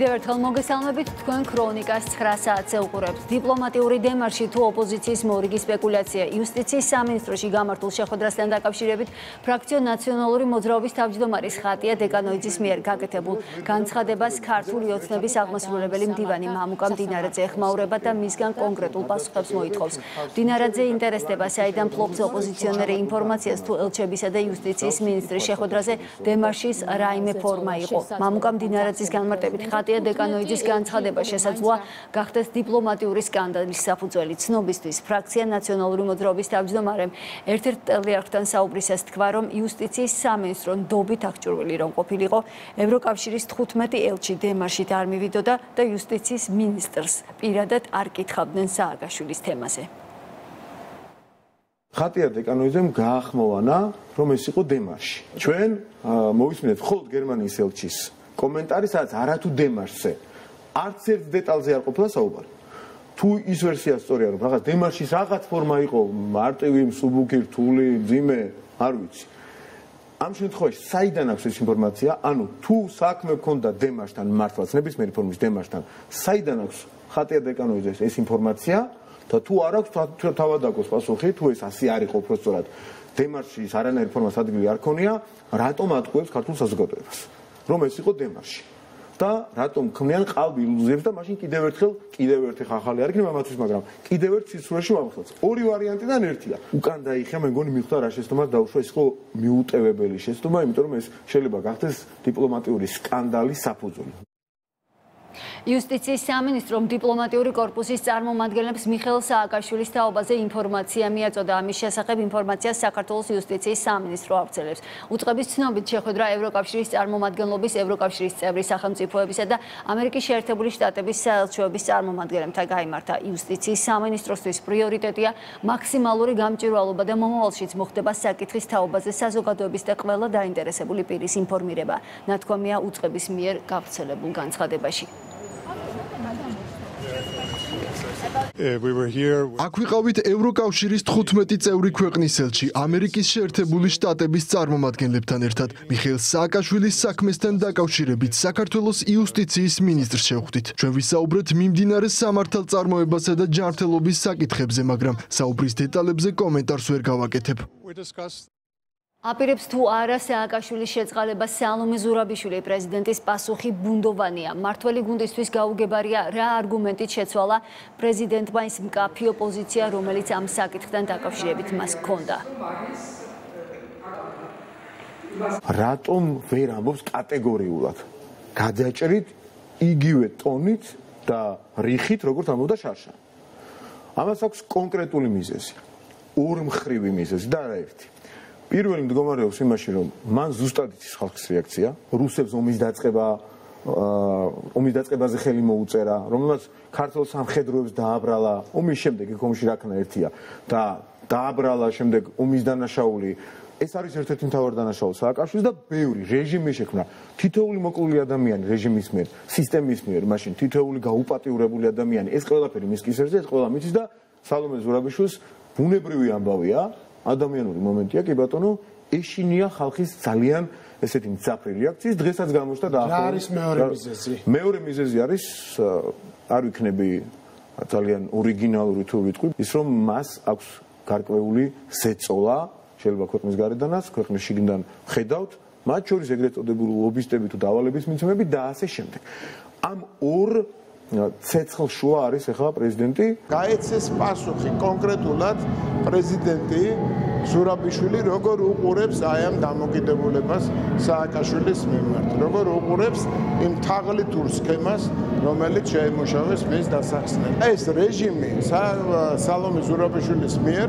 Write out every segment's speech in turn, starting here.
კიდევ ერთხელ მოგესალმებით თქვენ ქრონიკას 9 საათზე უყურებთ. დიპლომატიური დემარში თუ ოპოზიციის მორიგი სპეკულაცია იუსტიციის სამინისტროში გამართულ შეხვედრასთან დაკავშირებით ფრაქციო ნაციონალური მოძრაობის თავმჯდომარის ხატია დეკანოიძის მიერ გაკეთებულ განცხადებას ქართული ოცნების აღმასრულებელი მდივანი მამუკა მდინარაძე ეხმაურება და მისგან კონკრეტულ პასუხებს მოითხოვს. მდინარაძე ინტერესდება საიდან ფლობს ოპოზიციონერი ინფორმაციას თუ ელჩებისა და იუსტიციის მინისტრის შეხვედრაზე დემარშის რაიმე ფორმა იყო. მამუკა მდინარაძის განმარტებით ხატია დეკანოიძის განცხადება შესაძლოა გახდეს დიპლომატიური სკანდალის საფუძველი. ცნობისთვის ფრაქცია ნაციონალური მოძრაობის თავმჯდომარემ ერთ-ერთ ტელეარხთან საუბრისას თქვა, რომ იუსტიციის სამინისტრო ნდობით აღჭურვილი რომ ყოფილიყო, ევროკავშირის 15 ელჩი დემარშით არ მივიდოდა და იუსტიციის მინისტრს პირადად არ კითხავდნენ სააგაშვილის თემაზე. ხატია დეკანოიზემ გაახმოვანა, რომ ეს იყო დემარში. ჩვენ მოვისმინეთ მხოლოდ გერმანიის ელჩის კომენტარი, სადაც არათუ დემარშზე არც ერთ დეტალზე არ ყოფილა საუბარი. თუ ის ვერსია სწორია, რომ რაღაც დემარშის რაღაც ფორმა იყო, მარტივი, მსუბუქი, რთული, ძიმე, არ ვიცი. ამ შემთხვევაში საიდან აქვს ეს ინფორმაცია? ანუ თუ საქმე ქონდა დემარშთან მართლაც ნებისმიერი ფორმის დემარშთან, საიდან აქვს ხატია დეკანოიზეს ეს ინფორმაცია? და თუ არ აქვს თავადაკოს პასუხი, თუ ეს ასე არ იყო უბრალოდ დემარშის არანაირი ფორმას ადგილი არ ქონია, რატომ ატყუებს ქართულ საზოგადოებას? რომ ეს იყო დემარში. და რატომ ქმნიან ყალბი ილუზიებს და მაშინ კიდევ ერთხელ კიდევ ერთი ხახალი არ იქნება მათთვის, მაგრამ კიდევ ერთ ციცურაში ვამხელს. ორი ვარიანტიდან ერთია. უკან დაიხია, მე მგონი მიხვდა რა შეცდომა დაუშვა, ის იყო მიუტევებელი შეცდომა, იმიტომ რომ ეს შეიძლება გახდეს დიპლომატიური სკანდალის საფუძველი. იუსტიციის სამინისტრომ დიპლომატიური კორპუსის წარმომადგენლებს მიხეილ სააკაშვილის თაობაზე ინფორმაცია მიაწოდა. ამის შესახებ ინფორმაციას საქართველოს იუსტიციის სამინისტრო აღწევს. უწყების ცნობით შეხვედრა ევროკავშირის წარმომადგენლობის ევროკავშირის წევრი სახელმწიფოებისა და ამერიკის შეერთებული შტატების საელჩოების წარმომადგენლებთან გამართა. იუსტიციის სამინისტროსთვის პრიორიტეტია მაქსიმალური გამჭვირვალობა და მომავალშიც მოხდება საკითხის თაობაზე საზოგადოების და ყველა დაინტერესებული პირის ინფორმირება. ნათქვამია უწყების მიერ გავრცელებულ განცხადებაში. აქ ვიყავით ევროკავშირის 15 წევრი ქვეყნის ელჩი ამერიკის შეერთებული შტატების წარმომადგენლებთან ერთად. მიხეილ სააკაშვილის საქმესთან დაკავშირებით საქართველოს იუსტიციის მინისტრს შევხვდით. ჩვენ ვისაუბრეთ მიმდინარე სამართალწარმოებასა და ჯანმრთელობის საკითხებზე მაგრამ საუბრის დეტალებზე კომენტარს ვერ გავაკეთებ აპირებს თუ არა სააკაშვილის შეწყალება სალომე ზურაბიშვილი პრეზიდენტის პასუხი ბუნდოვანია. მართველი გუნდისთვის გაუგებარია რა არგუმენტით შეცვალა პრეზიდენტმა ის მკაფი ოპოზიცია, რომელიც ამ საკითხთან დაკავშირებით მას ჰქონდა. რატომ ვერ ამბობს კატეგორიულად? გადაჭრით იგივე ტონით და რიხით, როგორც ამბობდა შარშა. ამას აქვს კონკრეტული მიზეზი. ორმხრივი მიზეზი და არა ერთი. პირველი მდგომარეობს იმაში, რომ მან ზუსტად იცის ხალხის რეაქცია, რუსებს ომის დაწყება ომის დაწყებაზე ხელი მოუწერა, რომელსაც ქართულ სამხედროებს დააბრალა, ომის შემდეგ იქ ომში რაკნა ერთია. და დააბრალა შემდეგ ომის დანაშაული. ეს არის ერთ-ერთი მთავარი დანაშაული სააკაშვილის და ბევრი რეჟიმი შექმნა. თითოეული მოკლული ადამიანი რეჟიმის მიერ, სისტემის მიერ, მაშინ თითოეული გაუპატიურებული ადამიანი, ეს ყველაფერი მის კისერზე, ეს ყველა მიცის და სალომე ზურაბიშვილს ბუნებრივი ამბავია, ადამიანური მომენტია კი ბატონო ეშინია ხალხის ძალიან ესეთი მძაფრი რეაქციის დღესაც გამოჩნდა და ახლა არის მეორე მიზეზი? მეორე მიზეზი არის არ ვიქნები ძალიან ორიგინალური თუ ვიტყვი ის რომ მას აქვს გარკვეული ზეწოლა შეიძლება ქვეყნის გარედანაც ქვეყნის შიგნიდან ხედავთ მათ შორის ეგრეთ წოდებული ლობისტები თუ დავალების მიცემები და ასე შემდეგ. ამ ორ ცეცხლშუა არის ახლა პრეზიდენტი. გაეცეს პასუხი კონკრეტულად პრეზიდენტი ზურაბიშვილი როგორ უყურებს აი ამ დამოკიდებულებას სააკაშვილის მიმართ. როგორ უყურებს იმ თაღლითურ სქემას, რომელიც შეიმუშავეს მის დასახსნელად. ეს რეჟიმი სალომე ზურაბიშვილის მიერ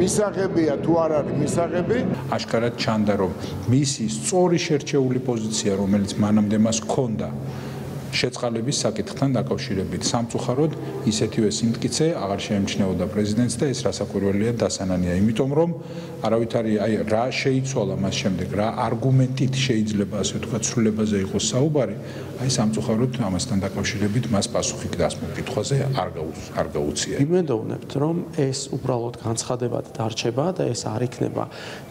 მისაღებია თუ არ არის მისაღები? აშკარად ჩანდა რომ მისი სწორი შერჩეული პოზიცია, რომელიც მანამდე მას ჰქონდა შეწყალების საკითხთან დაკავშირებით. სამწუხაროდ ისეთივე სიმტკიცე აღარ შეემჩნეოდა პრეზიდენტს და ეს რასაკვირველია დასანანია, იმიტომ რომ არავითარი აი რა შეიცვალა მას შემდეგ, რა არგუმენტით შეიძლება ასე ვთქვათ, სრულებაზე იყოს საუბარი, აი სამწუხაროდ ამასთან დაკავშირებით მას პასუხი დასმულ კითხვაზე არ არ გაუწია. იმედოვნებთ, რომ ეს უბრალოდ განცხადებად დარჩება და ეს არ იქნება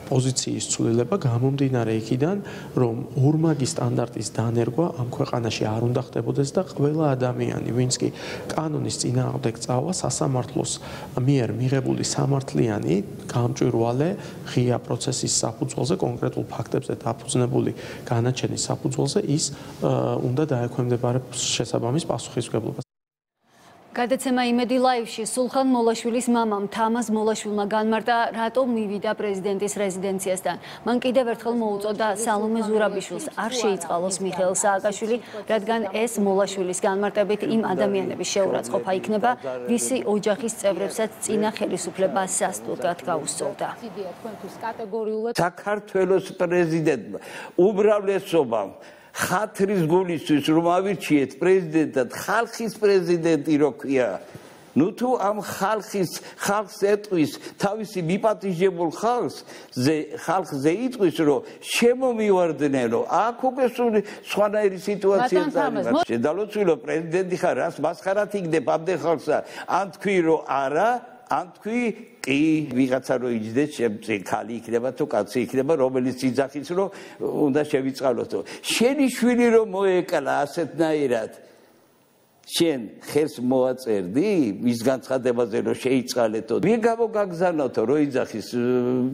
პოზიციის ცვლილება გამომდინარე იქიდან, რომ ორმაგი სტანდარტის დანერგვა ამ ქვეყანაში არ უნდა ხდებოდეს და ყველა ადამიანი, ვინც კი კანონის წინააღმდეგ წავა სასამართლოს მიერ მიღებული სამართლიანი გამჭვირვალე ღია პროცესის საფუძველზე, კონკრეტულ ფაქტებზე დაფუძნებული განაჩენის საფუძველზე ის უნდა დაექვემდებარებს შესაბამის პასუხისმგებლობას. გადაცემა იმედი ლაივში სულხან მოლაშვილის მამამ თამაზ მოლაშვილმა განმარტა რატომ მივიდა პრეზიდენტის რეზიდენციასთან. მან კიდევ ერთხელ მოუწოდა სალომე ზურაბიშვილს არ შეიწყალოს მიხეილ სააკაშვილი, რადგან ეს მოლაშვილის განმარტებით იმ ადამიანების შეურაცხყოფა იქნება, ვისი ოჯახის წევრებსაც წინა ხელისუფლება სასტიკად გაუსწორდა. საქართველოს პრეზიდენტმა უბრალესობამ ხათრის გულისთვის რომ ავირჩიეთ პრეზიდენტად ხალხის პრეზიდენტი რო ქვია ნუ თუ ამ ხალხის ხალხს ეტყვის თავისი მიპატიჟებულ ხალხს ზე ხალხზე იტყვის რომ შემომივარდნენო აქ უკვე სულ სხვანაირი სიტუაცია დაიწყო შედალოცვილო პრეზიდენტი ხარ რას მასხარად იგდებ ამდენ ხალხსა? ან თქვი რომ არა ან თქვი კი ვიღაცა რო იჯდეს შემწი ხალი იქნება თუ კაცი იქნება რომელიც იძახის რომ უნდა შევიწყალოთო შენი შვილი რომ მოეკლა ასეთნაირად შენ ხელს მოაწერდი მის განცხადებაზე რომ შეიწყალეთო. მე გამოგაგზავნოთო რო იძახის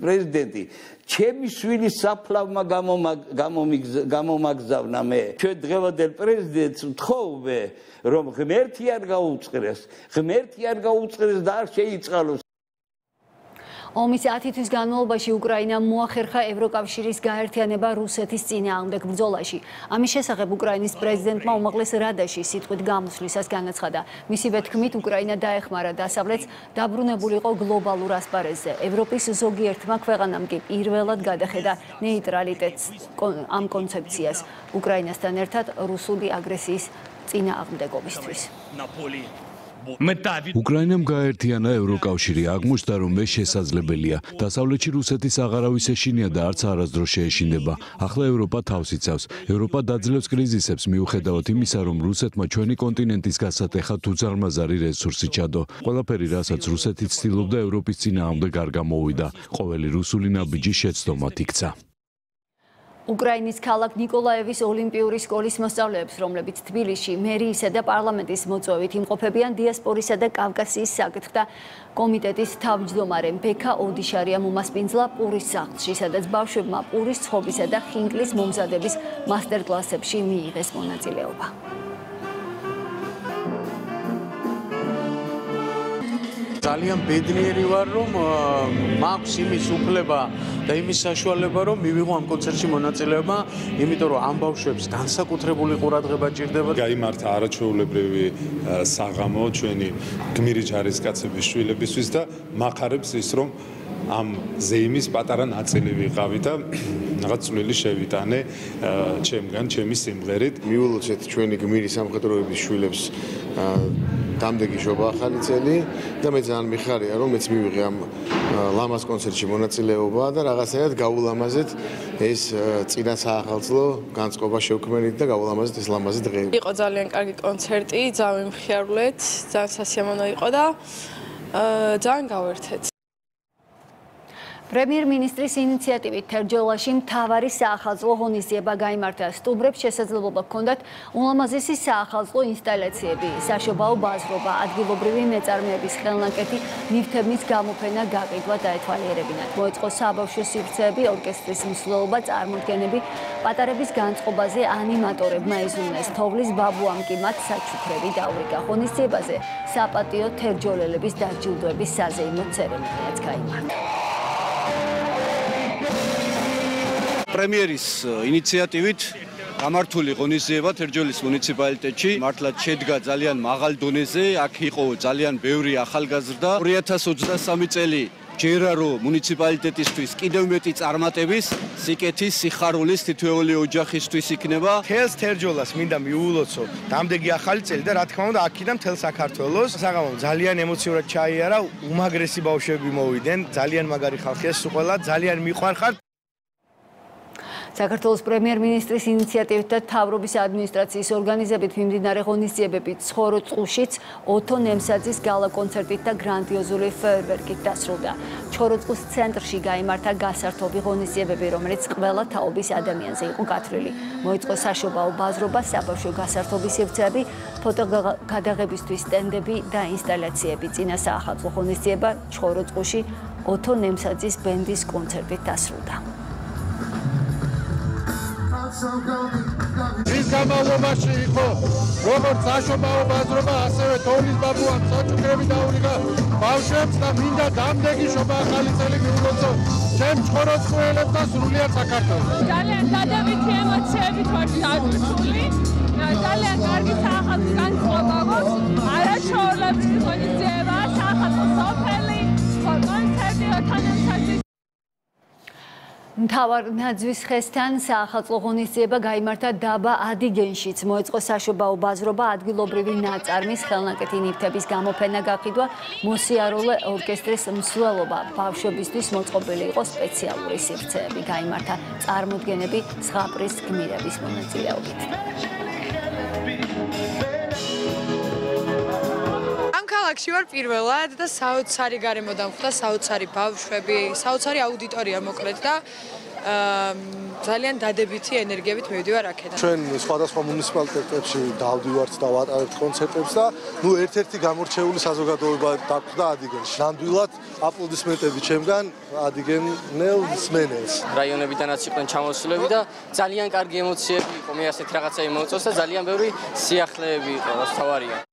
პრეზიდენტი. ჩემი შვილი საფლავმა გამომაგზავნა მე. ჩვენ დღევანდელ პრეზიდენტს ვთხოვე რომ ღმერთი არ გაუწყრეს ღმერთი არ გაუწყრეს და არ შეიწყალოს ომის 10 თვის განმავლობაში უკრაინამ მოახერხა ევროკავშირის გაერთიანება რუსეთის წინააღმდეგ ბრძოლაში. ამის შესახებ უკრაინის პრეზიდენტმა უმაღლეს რადაში სიტყვით გამოსვლისას განაცხადა. მისივე თქმით, უკრაინა დაეხმარა დასავლეთს დაბრუნებულიყო გლობალურ ასპარეზზე. ევროპის ზოგიერთმა ქვეყანამ კი პირველად გადახედა ნეიტრალიტეტს ამ კონცეფციას უკრაინასთან ერთად რუსული აგრესიის წინააღმდეგობისთვის. უკრაინამ გაერთიანა ევროკავშირი აღმოჩნდა რომ ეს შესაძლებელია. დასავლეთში რუსეთის აღარავის ეშინია და არც არასდროს შეეშინდება ახლა ევროპა თავს იცავს. ევროპა დაძლევს კრიზისებს მიუხედავად იმისა რომ რუსეთმა ჩვენი კონტინენტის გასატეხად უძარმაზარი რესურსი ჩადო. ყველაფერი რასაც რუსეთი ცდილობდა ევროპის წინააღმდეგ არ გამოვიდა. ყოველი რუსული ნაბიჯი შეცდომად იქცა უკრაინის ქალაქ ნიკოლაევის ოლიმპიური სკოლის მოსწავლეებს, რომლებიც თბილისში მერიისა და პარლამენტის მოწვევით იმყოფებიან დიასპორისა და კავკასიის საკითხთა კომიტეტის თავმჯდომარე ბექა ოდიშარია მომასპინძლა პურის სახლში, სადაც ბავშვებმა პურის ცხობისა და ხინკლის მომზადების მასტერკლასებში მიიღეს მონაწილეობა. ძალიან ბედნიერი ვარ რომ მაქვს იმის უფლება და იმის საშუალება რომ მივიღო ამ კონცერტში მონაწილეობა იმიტომ რომ ამ ბავშვებს განსაკუთრებული ყურადღება ჭირდება. გაიმართა არაჩვეულებრივი საღამო ჩვენი გმირი ჯარისკაცების შვილებისთვის და מחარებს ის რომ ამ ზეიმის პატარა ნაწილი ვიყავი და რაღაც წვლილი შევიტანე ჩემგან ჩემი სიმღერით. მიულოცეთ ჩვენი გმირი სამხედროების შვილებს დამდეგი შობა ახალი წელი და მე ძალიან მიხარია რომ მეც მივიღე ამ ლამას კონცერტში მონაწილეობა და რაღაცნაირად გაულამაზეთ ეს წინა საახალწლო განწყობა შევქმნით და გაულამაზეთ ეს ლამაზი დღე. იყო ძალიან კარგი კონცერტი, ძალიან მხიარულეთ, ძალიან სასიამოვნო იყო და ძალიან გავერთეთ. პრემიერ-მინისტრის ინიციატივით თერჯოლაში მთავარი საახალწლო ღონისძიება გამართა. სტუმრებს შესაძლებლობა ჰქონდათ ულამაზესი საახალწლო ინსტალაციები, საშობაო ბაზრობა, ადგილობრივი მეწარმეების ხელნაკეთი, ნივთების გამოფენა, გაყიდვა და ეთვალიერებინათ. მოეწყო საბავშვო სივრცეები, ორკესტრის მსვლელობა, წარმოდგენები, პატარების განწყობაზე ანიმატორებმა იზრუნეს. თოვლის ბაბუამ კი მათ საჩუქრები დაურიგა. ღონისძიებაზე საპატიო თერჯოლელების დაჯილდოების საზეიმო ცერემონიაც გამართა. პრემიერის ინიციატივით გამართული ღონისძიება თერჯოლის მუნიციპალიტეტში მართლაც შედგა ძალიან მაღალ დონეზე. აქ იყო ძალიან ბევრი ახალგაზრდა. 2023 წელი ჯერა რომ მუნიციპალიტეტისთვის კიდევ მეტი წარმატების, სიკეთის, სიხარულის თითოეული ოჯახისთვის იქნება. თელს თერჯოლას მინდა მიულოცო დამდეგი ახალი წელი და რა თქმა უნდა აქედან თელ საქართველოს. საღამო ძალიან ემოციურად ჩაიარა, უმაგრესი ბავშვები მოვიდნენ, ძალიან მაგარი ხალხია სულ ყველა, ძალიან მიყვარხართ. საქართველოს პრემიერ-მინისტრის ინიციატივით და თავრობის ადმინისტრაციის ორგანიზებით მიმდინარე ღონისძიებები ცხოროწყუშიც ოთო ნემსაძის გალა კონცერტით და გრანდიოზული ფეერვერკით დასრულდა. ჩოროწყუს ცენტრში გამართა გასართობი ღონისძიებები, რომელიც ყველა თაობის ადამიანზე იყო გათვლილი. მოიწყო საშობაო ბაზრობა, საბავშვო გასართობის სივრცეები, ფოტოგადაღებისთვის სტენდები და ინსტალაციები. წინა საახალწლო ღონისძიება ჩოროწყუში ოთო ნემსაძის ბენდის კონცერტით დასრულდა. ის გამავლობაში იყო როგორც აშობაო ბაზრობა ასევე თოვლის ბაბუა საჩუქრები დაურიგა ბავშვებს და მინდა დამდეგი შობა ახალი წელი მიულოცო ჩემ ცხოვრობელებს და სრულიად საქართველოს. ძალიან დადებითი ემოციები თვარ დაწვული ძალიან კარგი საახალწლო განწყობა გვაქვს არაჩვეულებრივი ღონისძიება საახალწლო სოფელი მთავარ ნაძვის ხესთან საახალწლო ღონისძიება გამართა დაბა ადიგენშიც. მოეწყო საშობაო ბაზრობა ადგილობრივი ნაწარმის ხელნაკეთი ნივთების გამოფენა გაყიდვა მოსიარულე ორკესტრის მსვლელობა. ბავშვებისთვის მოწყობილი იყო სპეციალური სივრცეები. გამართა წარმოდგენები ზღაპრის გმირების მონაწილეობით ქალაქში ვარ პირველად და საოცარი გარემოდან ხვდა საოცარი ბავშვები, საოცარი აუდიტორია მოკლედ და ძალიან დადებითი ენერგიებით მივდივარ აქედან. ჩვენ სხვადასხვა მუნიციპალიტეტებში დავდივართ და ვატარებთ კონცერტებს და ნუ ერთ-ერთი გამორჩეული საზოგადოება დაგვდა ადიგენში. ნამდვილად აპლოდისმენტები ჩემგან ადიგენელ სმენელს. რაიონებიდანაც იყვნენ ჩამოსულები და ძალიან კარგი ემოციები იყო მე ასეთ რაღაცები მოწონს და ძალიან ბევრი სიახლეები იყო და თავარია.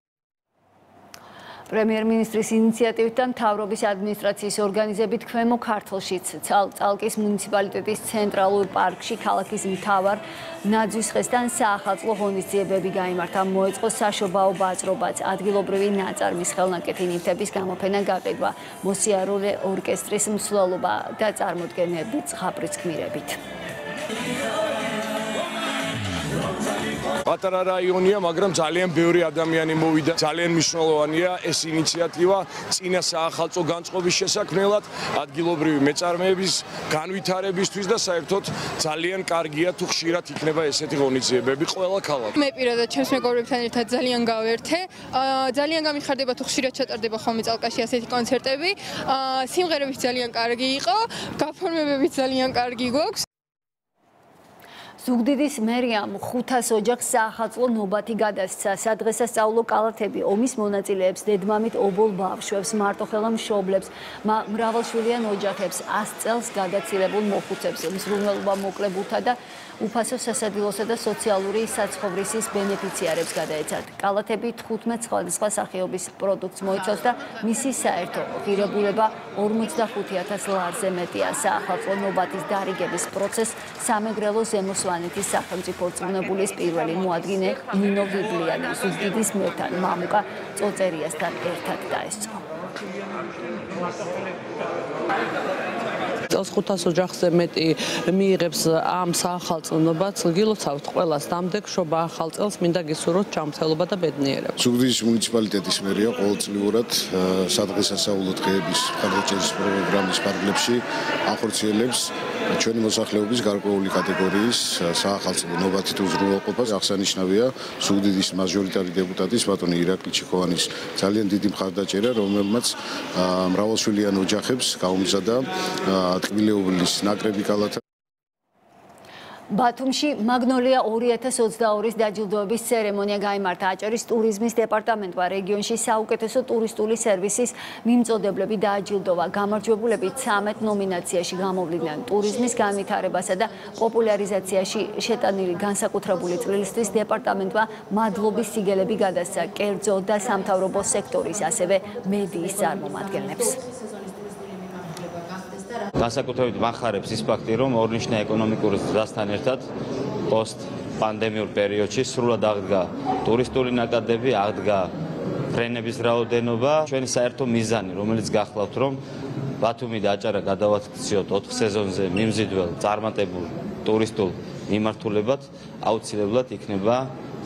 პრემიერ-მინისტრის ინიციატივითთან თავრობის ადმინისტრაციის ორგანიზებით ქვემო ქართლშიც ცალკის მუნიციპალიტეტის ცენტრალურ პარკში ქალაქის მთავარ ნაძვის ხესთან საახალწლო ღონისძიებები გამართა მოეწყო საშობაო ბაზრობაც. ადგილობრივი ნაწარმის ხელნაკეთი ნივთების გამოფენა გაყიდვა. მოსიარულე ორკესტრის მსვლელობა და წარმოდგენები ცხაპრის გმირებით პატარა რაიონია, მაგრამ ძალიან ბევრი ადამიანი მოვიდა. ძალიან მნიშვნელოვანია ეს ინიციატივა წინა საახალწლო განწყობის შესაქმნელად, ადგილობრივი მეწარმეების განვითარებისთვის და საერთოდ ძალიან კარგია თუ ხშირად იქნება ესეთი ღონისძიებები ყველა ქალაქში. მე პირადად ჩემს მეგობრებთან ერთად ძალიან გავერთე. ძალიან გამიხარდება თუ ხშირად ჩატარდება ხოლმე წალკაში ასეთი კონცერტები. სიმღერები ძალიან კარგი იყო, გაფორმებები ძალიან კარგი გვაქვს. ზუგდიდის მერიამ 500 ოჯახს საახალწლო ნობათი გადასცა. სადღესასწაულო კალათები ომის მონაწილეებს, დედმამით ობოლ ბავშვებს, მარტოხელა მშობლებს, მრავალშვილიან ოჯახებს, 100 წელს გადაცილებულ მოხუცებს, მსრულნელობა მოკლებულთა და უფასო სასადილოსა და სოციალური საცხოვრისის ბენეფიციარებს გადაეცათ. კალათები 15 სხვადასხვა სახეობის პროდუქტს მოიცავს და მისი საერთო ღირებულება 45000 ლარზე მეტია. საახალწლო ნობათის დარიგების პროცესს სამეგრელო ზემოსვანეთის სახელმწიფო რწმუნებულის პირველი მოადგინე ნინო ვიბლიანი ზუგდიდის მერთან მამუკა წოწერიასთან ერთად დაესწრო. წელს 500 ოჯახზე მეტი მიიღებს ამ საახალწლობას. გილოცავთ ყველას დამდეგ შობა ახალ წელს მინდა გისურვოთ ჩამწელობა და ბედნიერება. ზუგდიდის მუნიციპალიტეტის მერია ყოველწლიურად სადღესასწაულო დღეების ხარჯების პროგრამის ფარგლებში ახორციელებს ჩვენი მოსახლეობის გარკვეული კატეგორიის საახალწლო ნობათით უზრუნველყოფას. აღსანიშნავია ზუგდიდის მაჟორიტარი დეპუტატის ბატონი ირაკლი ჩიქოვანის ძალიან დიდი მხარდაჭერა, რომელმაც მრავალშვილიან ოჯახებს გაუმზადა ტკბილეულის ნაკრები კალათა ბათუმში მაგნოლია 2022-ის დაჯილდოების ცერემონია გამართა აჭარის ტურიზმის დეპარტამენტმა რეგიონში საუკეთესო ტურისტული სერვისის მიმწოდებლები დააჯილდოვა. გამარჯვებულები 13 ნომინაციაში გამოვლინდნენ ტურიზმის განვითარებასა და პოპულარიზაციაში შეტანილი განსაკუთრებული წვლილისთვის დეპარტამენტმა მადლობის სიგელები გადასცა კერძო და სამთავრობო სექტორის ასევე მედიის წარმომადგენლებს. განსაკუთრებით מחარებს ის ფაქტი, რომ ორნიშნა ეკონომიკური ზრდასთან ერთად პოსტ პანდემიურ პერიოდში სრულად აღდგა ტურისტული ნაკადები, აღდგა ფრენების რაოდენობა, ჩვენი საერთო მიზანი, რომელიც გახლავთ, რომ ბათუმი და აჭარა გადავაქციოთ 4 სეზონზე მიმზიდველ წარმატებულ ტურისტულ მიმართულებად, აუცილებლად იქნება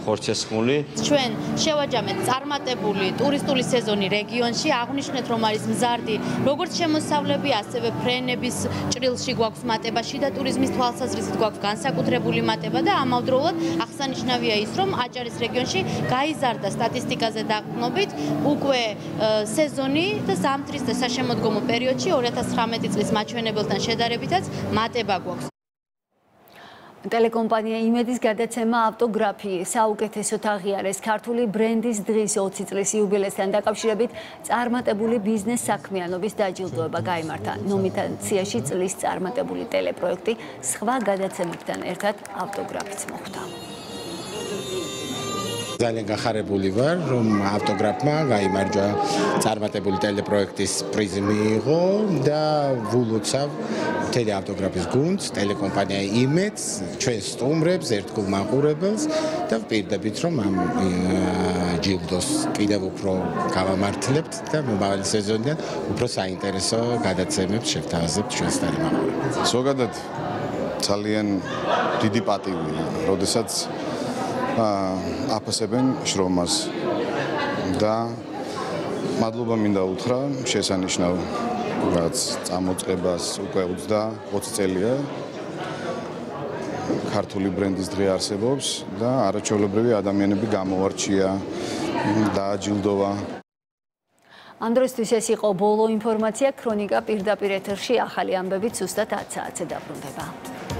ხორცესხმული. ჩვენ შევაჯამეთ წარმატებული ტურისტული სეზონი რეგიონში, აღვნიშნეთ რომ არის მზარდი როგორც შემოსავლები, ასევე ფრენების ჭრილში გვაქვს მატებაში და ტურიზმის თვალსაზრისით გვაქვს განსაკუთრებული მატება და ამავდროულად აღსანიშნავია ის რომ აჭარის რეგიონში გაიზარდა სტატისტიკაზე დაყრდნობით უკვე სეზონი და ზამთრის და საშემოდგომო პერიოდში 2019 წლის მაჩვენებელთან შედარებითაც მატება გვაქვს ტელეკომპანია იმედის გადაცემა ავტოგრაფი საუკეთესო აღიარეს ქართული ბრენდის დღის 20 წლის იუბილესთან დაკავშირებით წარმატებული ბიზნეს საქმიანობის დაჯილდოება გამართა ნომინაციაში წლის წარმატებული ტელეპროექტი სხვა გადაცემებთან ერთად ავტოგრაფიც მოხვდა. ძალიან გახარებული ვარ, რომ ავტოგრაფმა გამარჯვა წარმატებული ტელეპროექტის პრიზი მიიღო და ვულოცავ მთელი ავტოგრაფის გუნდს, ტელეკომპანია იმედს, ჩვენ სტუმრებს, ერთგულ მაყურებელს და ვპირდებით, რომ ამ ჯილდოს კიდევ უფრო გავამართლებთ და მომავალი სეზონიდან უფრო საინტერესო გადაცემებს შევთავაზებთ ჩვენს ტელემაყურებელს. ზოგადად ძალიან დიდი პატივია, როდესაც აფასებენ შრომას და მადლობა მინდა უთხრა შესანიშნავ რაც წამოწყებას უკვე 20 წელია. ქართული ბრენდის დღე არსებობს და არაჩვეულებრივი ადამიანები გამოვარჩია დააჯილდოვა. ამ დროსთვის ეს იყო ბოლო ინფორმაცია. ქრონიკა პირდაპირ ეთერში ახალი ამბებით ზუსტად 10 საათზე დაბრუნდება